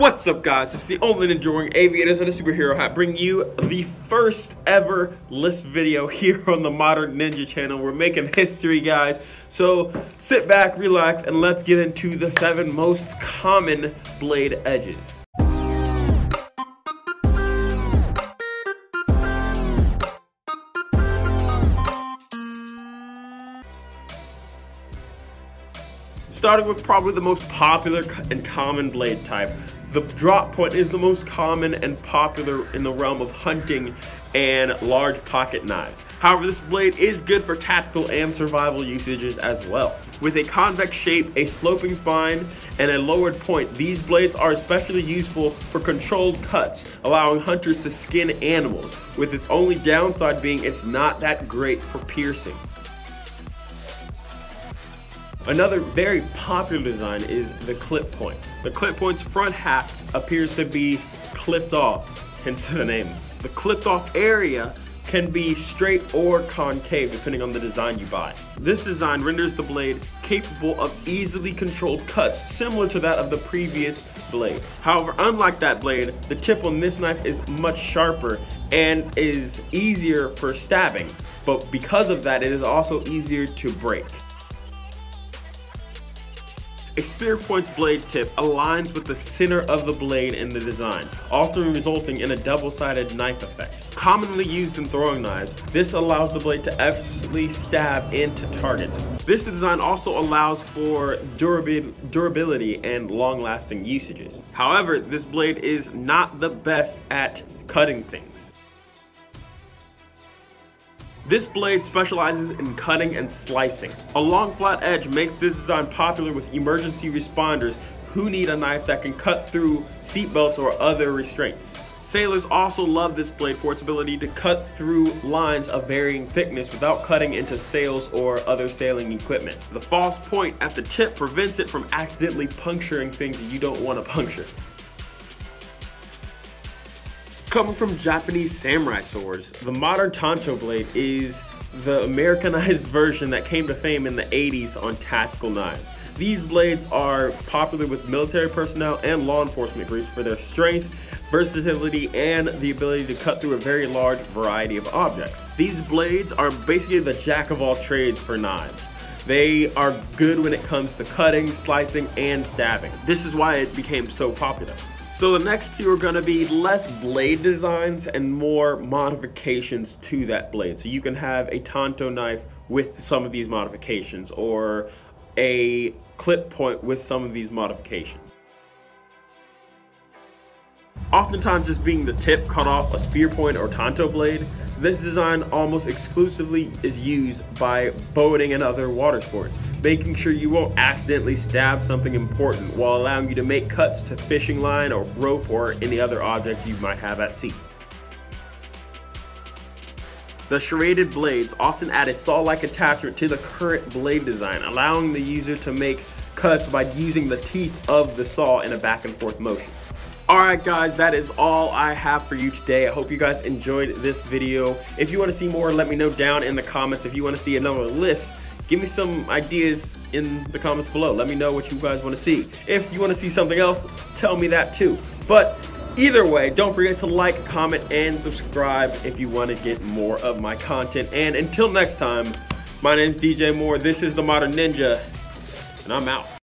What's up guys, it's the only wearing aviators and a superhero hat bringing you the first ever list video here on the Modern Ninja channel. We're making history guys, so sit back, relax, and let's get into the seven most common blade edges. Starting with probably the most popular and common blade type, the drop point is the most common and popular in the realm of hunting and large pocket knives. However, this blade is good for tactical and survival usages as well. With a convex shape, a sloping spine, and a lowered point, these blades are especially useful for controlled cuts, allowing hunters to skin animals, with its only downside being it's not that great for piercing. Another very popular design is the clip point. The clip point's front half appears to be clipped off, hence the name. The clipped off area can be straight or concave depending on the design you buy. This design renders the blade capable of easily controlled cuts similar to that of the previous blade. However, unlike that blade, the tip on this knife is much sharper and is easier for stabbing, but because of that, it is also easier to break. A spear point's blade tip aligns with the center of the blade in the design, often resulting in a double-sided knife effect. Commonly used in throwing knives, this allows the blade to effortlessly stab into targets. This design also allows for durability and long-lasting usages. However, this blade is not the best at cutting things. This blade specializes in cutting and slicing. A long flat edge makes this design popular with emergency responders who need a knife that can cut through seatbelts or other restraints. Sailors also love this blade for its ability to cut through lines of varying thickness without cutting into sails or other sailing equipment. The false point at the tip prevents it from accidentally puncturing things you don't want to puncture. Coming from Japanese samurai swords, the modern Tanto blade is the Americanized version that came to fame in the 80s on tactical knives. These blades are popular with military personnel and law enforcement groups for their strength, versatility, and the ability to cut through a very large variety of objects. These blades are basically the jack of all trades for knives. They are good when it comes to cutting, slicing, and stabbing. This is why it became so popular. So the next two are gonna be less blade designs and more modifications to that blade. So you can have a Tanto knife with some of these modifications or a clip point with some of these modifications. Oftentimes just being the tip cut off a spear point or Tanto blade, this design almost exclusively is used by boating and other water sports making sure you won't accidentally stab something important while allowing you to make cuts to fishing line or rope or any other object you might have at sea. The serrated blades often add a saw-like attachment to the current blade design, allowing the user to make cuts by using the teeth of the saw in a back and forth motion. Alright guys, that is all I have for you today. I hope you guys enjoyed this video. If you want to see more, let me know down in the comments. If you want to see another list, give me some ideas in the comments below. Let me know what you guys want to see. If you want to see something else, tell me that too. But either way, don't forget to like, comment, and subscribe if you want to get more of my content. And until next time, my name is DJ Moore. This is The Modern Ninja, and I'm out.